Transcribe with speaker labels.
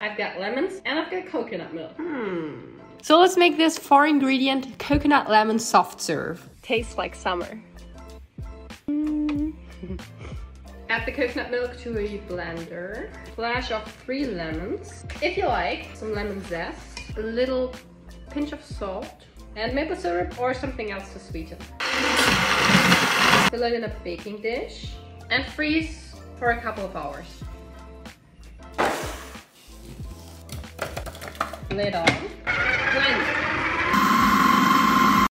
Speaker 1: I've got lemons and I've got coconut milk.
Speaker 2: Hmm. So let's make this four ingredient coconut lemon soft serve.
Speaker 1: Tastes like summer. Add the coconut milk to a blender. Flash off three lemons. If you like, some lemon zest, a little pinch of salt, and maple syrup or something else to sweeten. Fill it in a baking dish and freeze for a couple of hours. Lid on.